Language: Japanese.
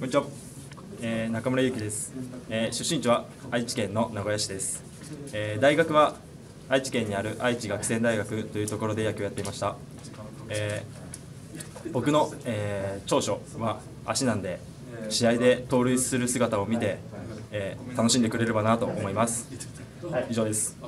こんにちは、えー、中村ゆきです、えー出身地は愛知県の名古屋市です、えー大学は愛知県にある愛知学生大学というところで野球をやっていました、えー僕の、えー長所は足なんで試合で盗塁する姿を見て、えー楽しんでくれればなと思います。以上です。